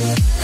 Yeah.